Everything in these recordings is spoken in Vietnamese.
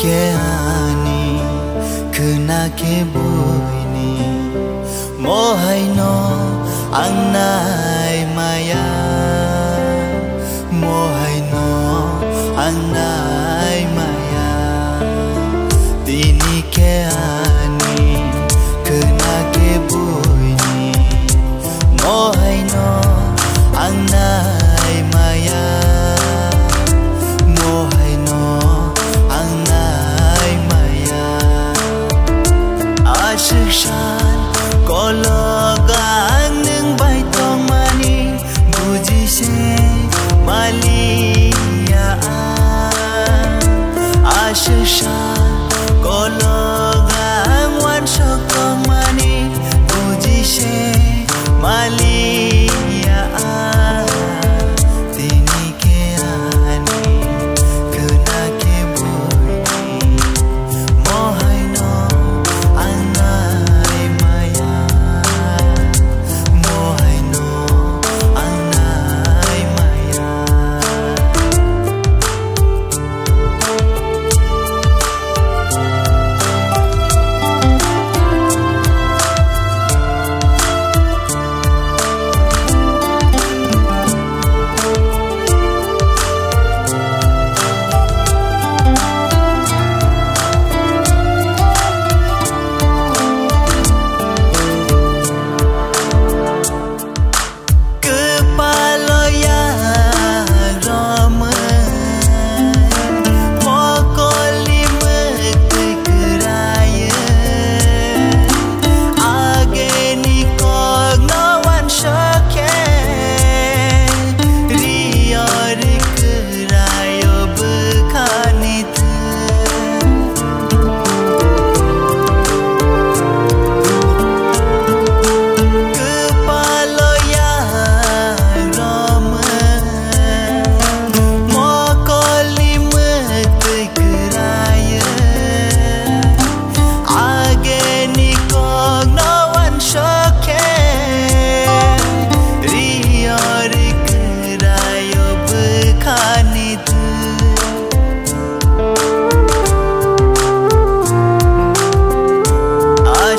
ke ani khuna ke boini mohai no angnai maya. Mohai no angnai maya. Tini ke ani khuna ke boini mohai no angnai Shine.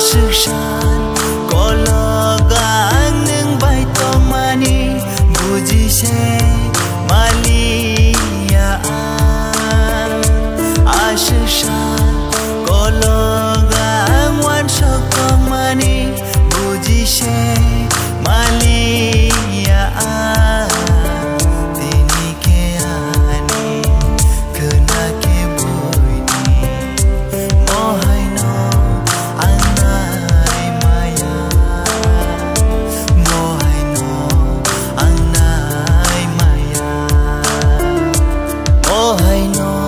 是山过了 hay nói.